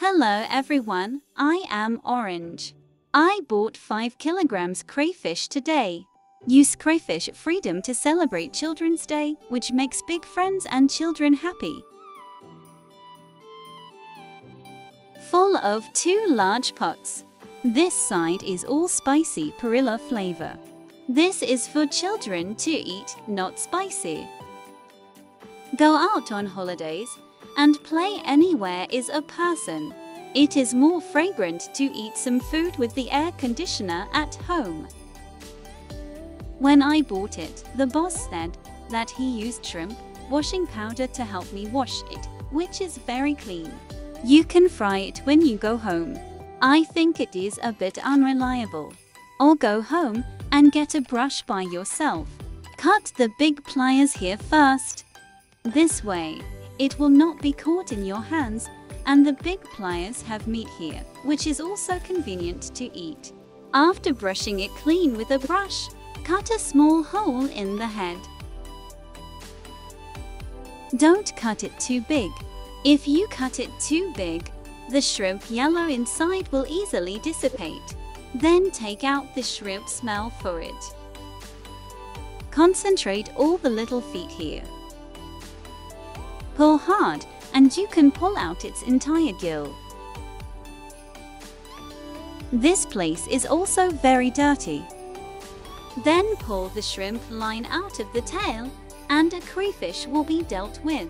Hello everyone, I am Orange. I bought 5 kilograms crayfish today. Use crayfish freedom to celebrate Children's Day, which makes big friends and children happy. Full of two large pots. This side is all spicy perilla flavor. This is for children to eat, not spicy. Go out on holidays and play anywhere is a person. It is more fragrant to eat some food with the air conditioner at home. When I bought it, the boss said that he used shrimp washing powder to help me wash it, which is very clean. You can fry it when you go home. I think it is a bit unreliable. Or go home and get a brush by yourself. Cut the big pliers here first. This way, it will not be caught in your hands and the big pliers have meat here, which is also convenient to eat. After brushing it clean with a brush, cut a small hole in the head. Don't cut it too big. If you cut it too big, the shrimp yellow inside will easily dissipate. Then take out the shrimp smell for it. Concentrate all the little feet here. Pull hard and you can pull out its entire gill. This place is also very dirty. Then pull the shrimp line out of the tail and a crayfish will be dealt with.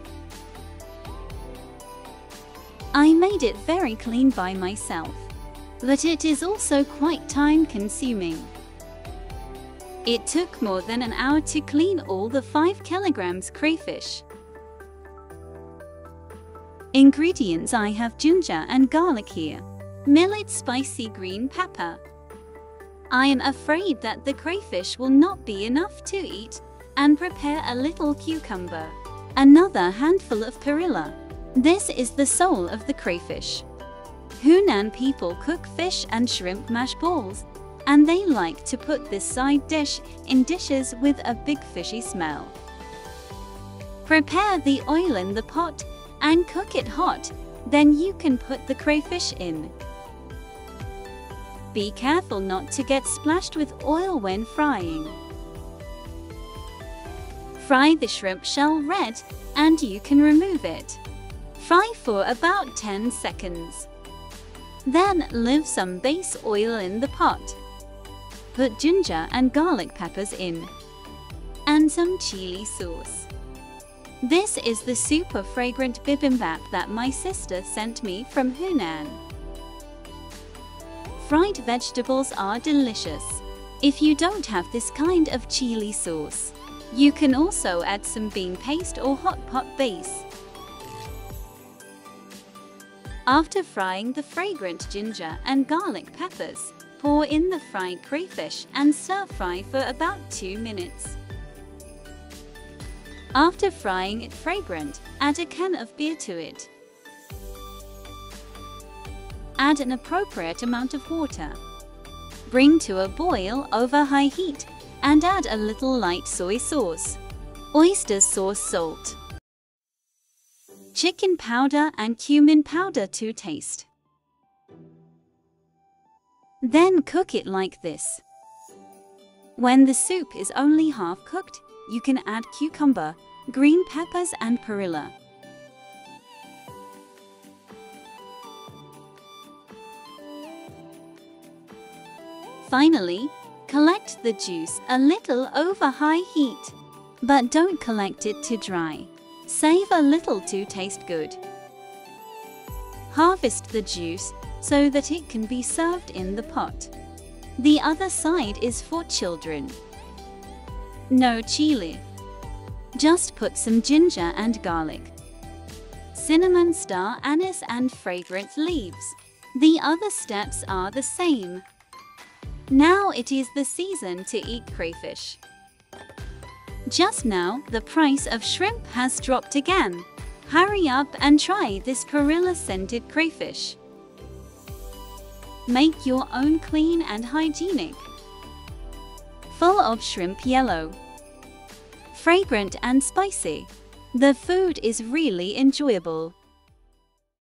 I made it very clean by myself, but it is also quite time consuming. It took more than an hour to clean all the 5 kilograms crayfish. Ingredients I have ginger and garlic here. Millet spicy green pepper. I am afraid that the crayfish will not be enough to eat and prepare a little cucumber. Another handful of perilla. This is the soul of the crayfish. Hunan people cook fish and shrimp mash balls, and they like to put this side dish in dishes with a big fishy smell. Prepare the oil in the pot and cook it hot, then you can put the crayfish in. Be careful not to get splashed with oil when frying. Fry the shrimp shell red and you can remove it. Fry for about 10 seconds. Then leave some base oil in the pot. Put ginger and garlic peppers in. And some chili sauce. This is the super fragrant bibimbap that my sister sent me from Hunan. Fried vegetables are delicious. If you don't have this kind of chili sauce, you can also add some bean paste or hot pot base. After frying the fragrant ginger and garlic peppers, pour in the fried crayfish and stir fry for about 2 minutes. After frying it fragrant, add a can of beer to it. Add an appropriate amount of water. Bring to a boil over high heat and add a little light soy sauce, oyster sauce salt, chicken powder and cumin powder to taste. Then cook it like this. When the soup is only half cooked, you can add cucumber, green peppers and perilla. Finally, collect the juice a little over high heat, but don't collect it to dry. Save a little to taste good. Harvest the juice so that it can be served in the pot. The other side is for children. No chili. Just put some ginger and garlic, cinnamon star anise and fragrant leaves. The other steps are the same. Now it is the season to eat crayfish. Just now, the price of shrimp has dropped again. Hurry up and try this perilla scented crayfish. Make your own clean and hygienic full of shrimp yellow. Fragrant and spicy. The food is really enjoyable.